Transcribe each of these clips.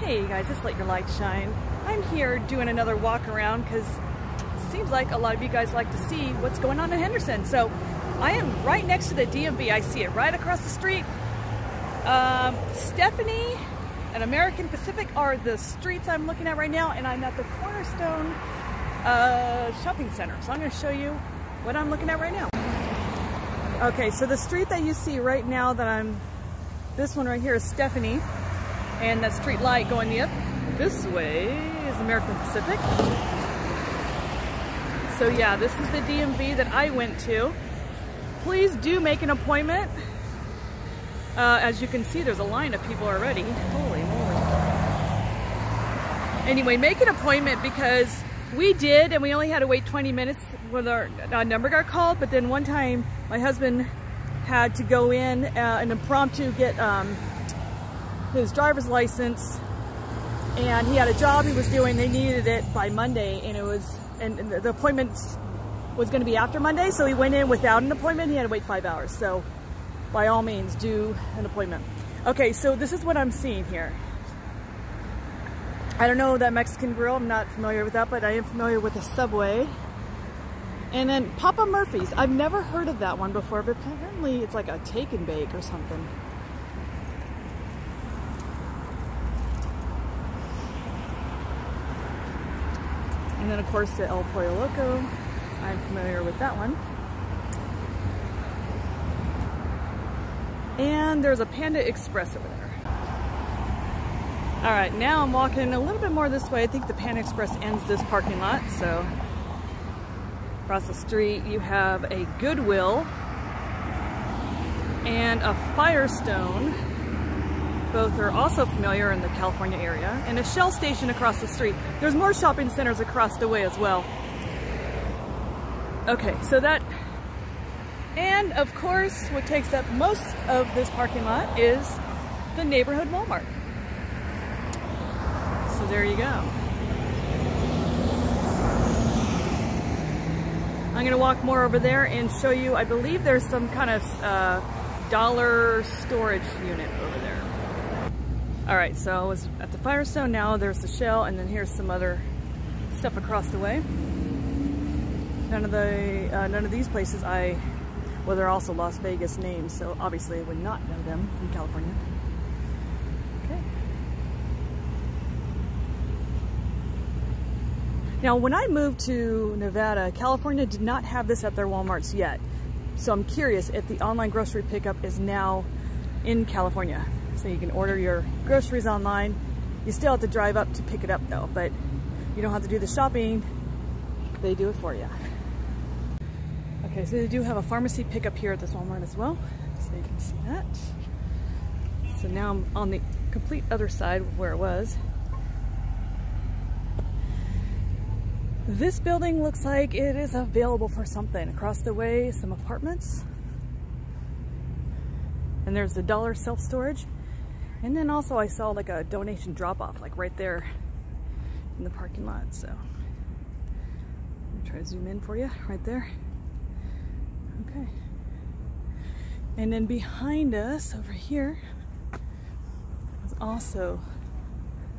Hey guys, it's Let Your Light Shine. I'm here doing another walk around because it seems like a lot of you guys like to see what's going on in Henderson. So I am right next to the DMV. I see it right across the street. Um, Stephanie and American Pacific are the streets I'm looking at right now and I'm at the Cornerstone uh, Shopping Center. So I'm going to show you what I'm looking at right now. Okay, so the street that you see right now that I'm, this one right here is Stephanie and that street light going the up this way is American Pacific. So yeah, this is the DMV that I went to. Please do make an appointment. Uh, as you can see, there's a line of people already. Holy moly. Anyway, make an appointment because we did and we only had to wait 20 minutes when our uh, number got called. But then one time my husband had to go in uh, an impromptu get um, his driver's license and he had a job he was doing. They needed it by Monday and it was, and, the appointment was going to be after Monday. So he went in without an appointment. He had to wait five hours. So by all means, do an appointment. Okay, so this is what I'm seeing here. I don't know that Mexican grill. I'm not familiar with that, but I am familiar with the Subway. And then Papa Murphy's. I've never heard of that one before, but apparently it's like a take and bake or something. And then of course the El Pollo Loco. I'm familiar with that one. And there's a Panda Express over there. All right, now I'm walking a little bit more this way. I think the Panda Express ends this parking lot, so across the street you have a Goodwill and a Firestone both are also familiar in the California area, and a Shell station across the street. There's more shopping centers across the way as well. Okay, so that, and of course, what takes up most of this parking lot is the neighborhood Walmart. So there you go. I'm gonna walk more over there and show you, I believe there's some kind of uh, dollar storage unit over there. All right, so I was at the Firestone, now there's the Shell, and then here's some other stuff across the way. None of the uh, none of these places I, well, they're also Las Vegas names, so obviously I would not know them from California. Okay. Now, when I moved to Nevada, California did not have this at their Walmarts yet. So I'm curious if the online grocery pickup is now in California. So you can order your groceries online. You still have to drive up to pick it up though, but you don't have to do the shopping. They do it for you. Okay, so they do have a pharmacy pickup here at this Walmart as well. So you can see that. So now I'm on the complete other side of where it was. This building looks like it is available for something. Across the way, some apartments. And there's the dollar self-storage. And then also I saw like a donation drop-off like right there in the parking lot. So I'm try to zoom in for you right there. Okay. And then behind us over here is also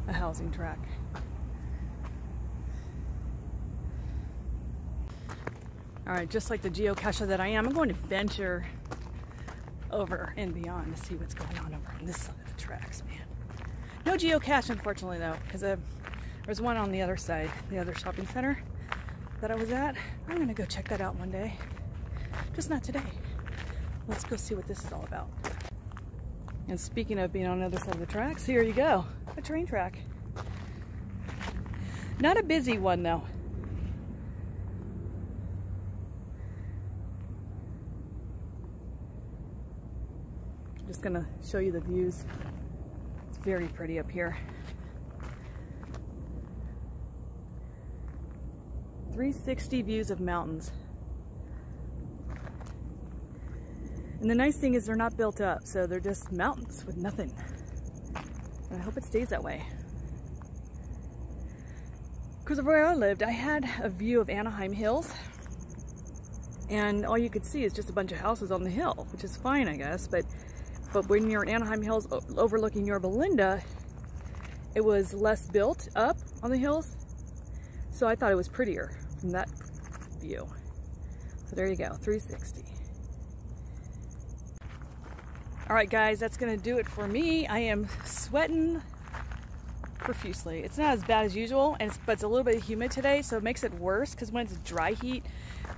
a housing track. All right, just like the geocacher that I am, I'm going to venture over and beyond to see what's going on over on this side of the tracks, man. No geocache, unfortunately, though, because uh, there's one on the other side, the other shopping center that I was at. I'm gonna go check that out one day. Just not today. Let's go see what this is all about. And speaking of being on the other side of the tracks, here you go, a train track. Not a busy one, though. Just gonna show you the views. It's very pretty up here. 360 views of mountains. And the nice thing is they're not built up, so they're just mountains with nothing. And I hope it stays that way. Because of where I lived, I had a view of Anaheim Hills. And all you could see is just a bunch of houses on the hill, which is fine, I guess. But but when you're in Anaheim Hills overlooking Yorba Linda, it was less built up on the hills. So I thought it was prettier from that view. So there you go, 360. All right, guys, that's gonna do it for me. I am sweating profusely. It's not as bad as usual, and it's, but it's a little bit humid today, so it makes it worse because when it's dry heat,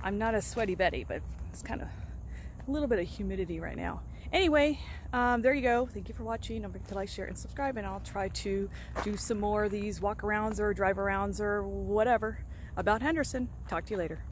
I'm not a sweaty Betty, but it's kind of a little bit of humidity right now. Anyway, um, there you go. Thank you for watching. Don't forget to like, share, and subscribe, and I'll try to do some more of these walk-arounds or drive-arounds or whatever about Henderson. Talk to you later.